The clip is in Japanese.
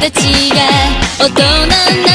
たちが大人な